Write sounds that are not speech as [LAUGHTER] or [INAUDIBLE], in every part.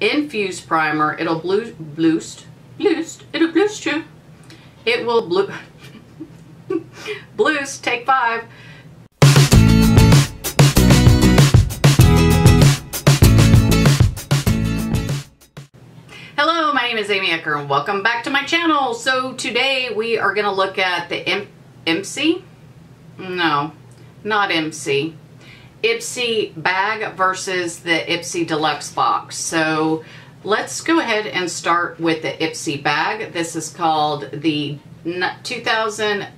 infused primer. It'll blue, boost, boost, it'll boost you. It will blue, [LAUGHS] blues, take five. Hello, my name is Aamyie Ecker and welcome back to my channel. So today we are going to look at the M MC? No, not MC. Ipsy bag versus the Ipsy Deluxe box. So let's go ahead and start with the Ipsy bag. This is called the 2000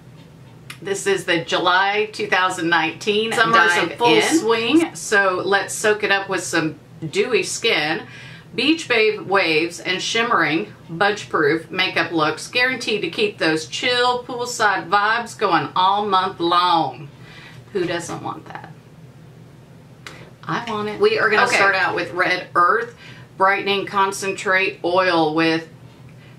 this is the July 2019 Summer's in full in. swing, so let's soak it up with some dewy skin. Beach Babe Waves and Shimmering Budge Proof makeup looks guaranteed to keep those chill poolside vibes going all month long. Who doesn't want that? I want it. We are going to okay. start out with Red Earth Brightening Concentrate Oil with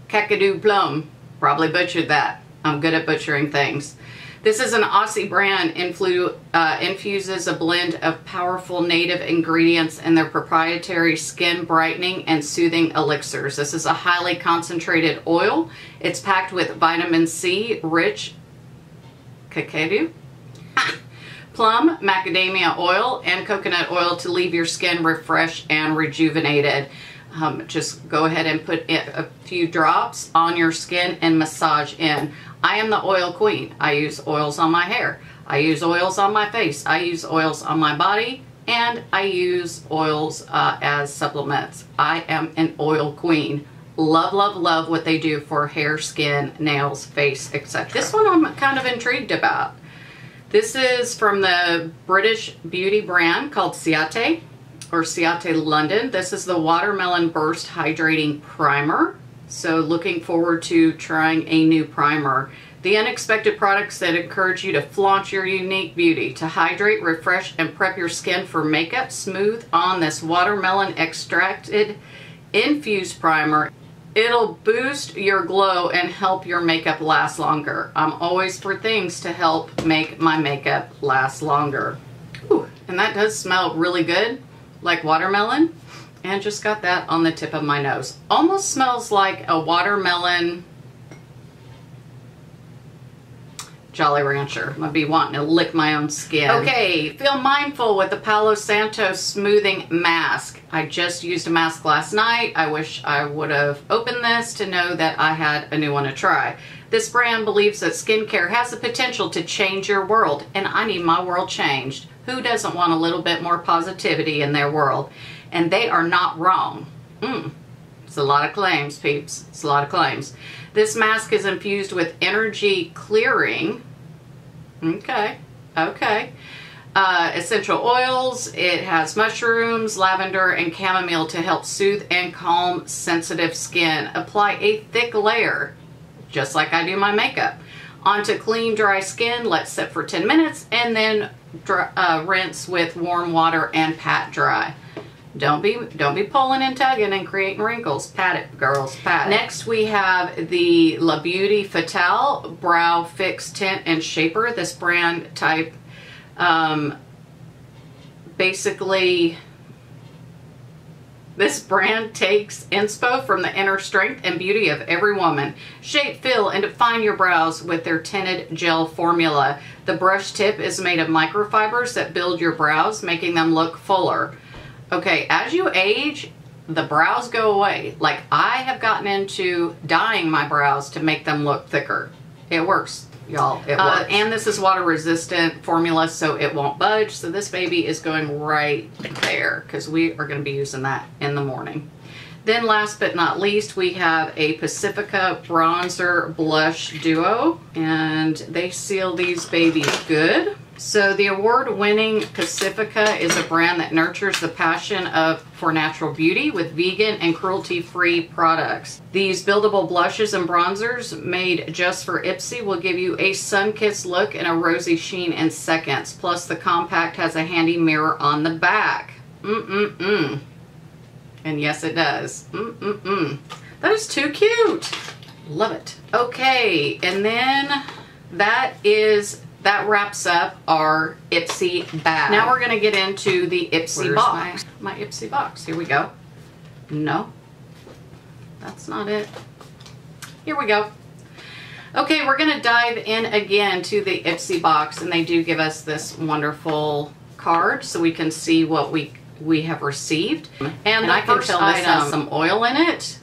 Kakadu Plum. Probably butchered that. I'm good at butchering things. This is an Aussie brand influ, uh, infuses a blend of powerful native ingredients in their proprietary skin brightening and soothing elixirs. This is a highly concentrated oil. It's packed with vitamin C rich kakadu, plum, macadamia oil, and coconut oil to leave your skin refreshed and rejuvenated. Um, just go ahead and put a few drops on your skin and massage in. I am the oil queen. I use oils on my hair. I use oils on my face. I use oils on my body and I use oils uh, as supplements. I am an oil queen. Love, love, love what they do for hair, skin, nails, face, etc. This one I'm kind of intrigued about. This is from the British beauty brand called Ciate or Ciate London. This is the Watermelon Burst Hydrating Primer. So looking forward to trying a new primer. The unexpected products that encourage you to flaunt your unique beauty, to hydrate, refresh, and prep your skin for makeup smooth on this watermelon extracted infused primer. It'll boost your glow and help your makeup last longer. I'm always for things to help make my makeup last longer. Ooh, and that does smell really good, like watermelon and just got that on the tip of my nose. Almost smells like a watermelon Jolly Rancher. I'm gonna be wanting to lick my own skin. Okay, feel mindful with the Palo Santo Smoothing Mask. I just used a mask last night. I wish I would have opened this to know that I had a new one to try. This brand believes that skincare has the potential to change your world, and I need my world changed. Who doesn't want a little bit more positivity in their world? and they are not wrong. Mm. It's a lot of claims, peeps. It's a lot of claims. This mask is infused with energy clearing. Okay, okay. Uh, essential oils. It has mushrooms, lavender, and chamomile to help soothe and calm sensitive skin. Apply a thick layer, just like I do my makeup, onto clean, dry skin. Let sit for 10 minutes and then dry, uh, rinse with warm water and pat dry. Don't be don't be pulling and tugging and creating wrinkles. Pat it, girls. Pat it. Next we have the La Beauty Fatale Brow Fix Tint and Shaper. This brand type um, basically this brand takes inspo from the inner strength and beauty of every woman. Shape, fill, and define your brows with their tinted gel formula. The brush tip is made of microfibers that build your brows, making them look fuller. Okay, as you age, the brows go away. Like I have gotten into dyeing my brows to make them look thicker. It works, y'all. It uh, works. And this is water resistant formula, so it won't budge. So this baby is going right there because we are going to be using that in the morning. Then last but not least, we have a Pacifica Bronzer Blush Duo. And they seal these babies good. So the award-winning Pacifica is a brand that nurtures the passion of for natural beauty with vegan and cruelty-free products. These buildable blushes and bronzers made just for Ipsy will give you a sun-kissed look and a rosy sheen in seconds. Plus the compact has a handy mirror on the back. Mm-mm-mm. And yes, it does. Mm-mm-mm. That is too cute. Love it. Okay, and then that is that wraps up our Ipsy bag. Now we're going to get into the Ipsy Where's box. My, my Ipsy box. Here we go. No, that's not it. Here we go. Okay, we're going to dive in again to the Ipsy box, and they do give us this wonderful card so we can see what we we have received. And, and I can tell this has um, some oil in it.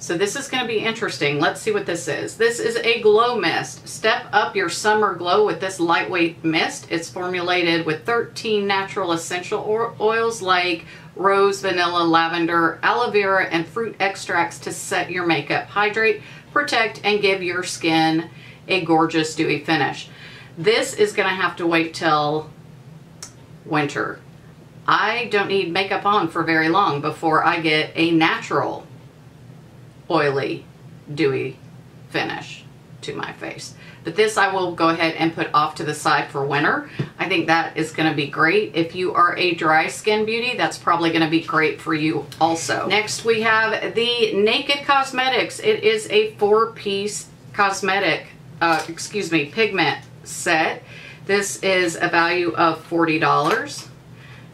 So this is going to be interesting. Let's see what this is. This is a glow mist. Step up your summer glow with this lightweight mist. It's formulated with 13 natural essential oils like rose, vanilla, lavender, aloe vera, and fruit extracts to set your makeup, hydrate, protect, and give your skin a gorgeous dewy finish. This is going to have to wait till winter. I don't need makeup on for very long before I get a natural oily, dewy finish to my face. But this I will go ahead and put off to the side for winter. I think that is going to be great. If you are a dry skin beauty, that's probably going to be great for you also. Next we have the Naked Cosmetics. It is a four-piece cosmetic, uh, excuse me, pigment set. This is a value of $40.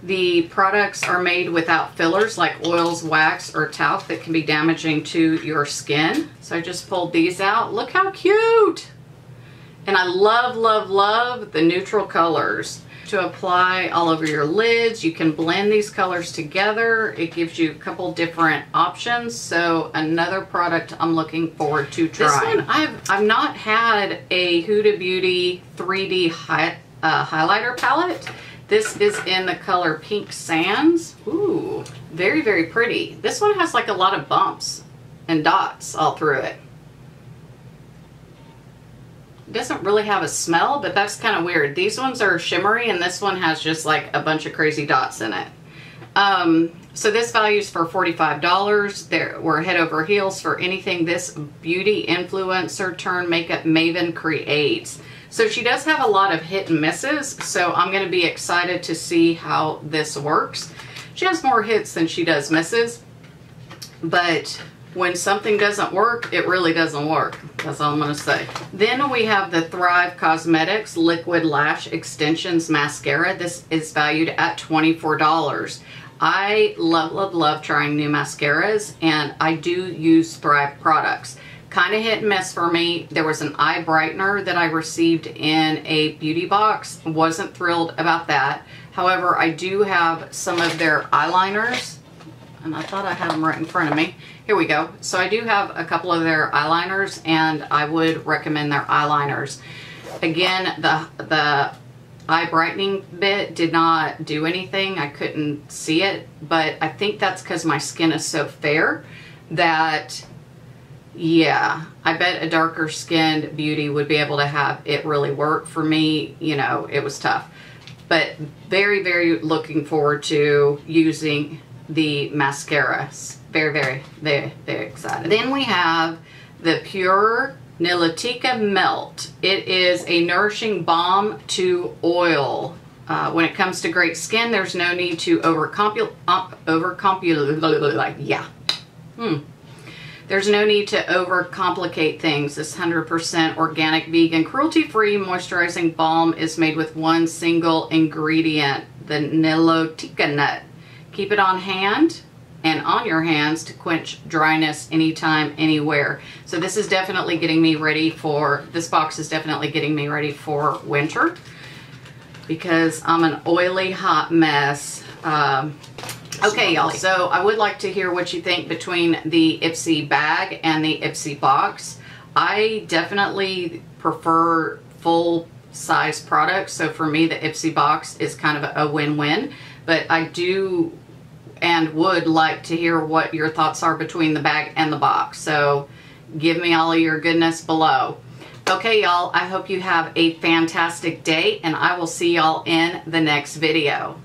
The products are made without fillers like oils, wax, or talc that can be damaging to your skin. So I just pulled these out. Look how cute! And I love, love, love the neutral colors. To apply all over your lids, you can blend these colors together. It gives you a couple different options. So another product I'm looking forward to trying. This one, I've, I've not had a Huda Beauty 3D hi uh, highlighter palette. This is in the color Pink Sands. Ooh, very, very pretty. This one has like a lot of bumps and dots all through it. it doesn't really have a smell, but that's kind of weird. These ones are shimmery and this one has just like a bunch of crazy dots in it. Um, so this values for $45. There, we're head over heels for anything this beauty influencer turn makeup maven creates. So she does have a lot of hit and misses, so I'm going to be excited to see how this works. She has more hits than she does misses, but when something doesn't work, it really doesn't work. That's all I'm going to say. Then we have the Thrive Cosmetics Liquid Lash Extensions Mascara. This is valued at $24. I love, love, love trying new mascaras, and I do use Thrive products kind of hit and miss for me. There was an eye brightener that I received in a beauty box. Wasn't thrilled about that. However, I do have some of their eyeliners and I thought I had them right in front of me. Here we go. So I do have a couple of their eyeliners and I would recommend their eyeliners. Again, the, the eye brightening bit did not do anything. I couldn't see it, but I think that's because my skin is so fair that yeah, I bet a darker skinned beauty would be able to have it really work. For me, you know, it was tough. But very, very looking forward to using the mascara. Very, very, very, very excited. Then we have the Pure Nilotica Melt. It is a nourishing balm to oil. Uh, when it comes to great skin, there's no need to overcompul, uh, like yeah. Hmm there's no need to overcomplicate things. This 100% organic, vegan, cruelty-free moisturizing balm is made with one single ingredient, the Nilotica nut. Keep it on hand and on your hands to quench dryness anytime, anywhere. So this is definitely getting me ready for, this box is definitely getting me ready for winter because I'm an oily hot mess. Um, Okay, y'all, so I would like to hear what you think between the Ipsy bag and the Ipsy box. I definitely prefer full size products, so for me the Ipsy box is kind of a win-win, but I do and would like to hear what your thoughts are between the bag and the box, so give me all of your goodness below. Okay, y'all, I hope you have a fantastic day, and I will see y'all in the next video.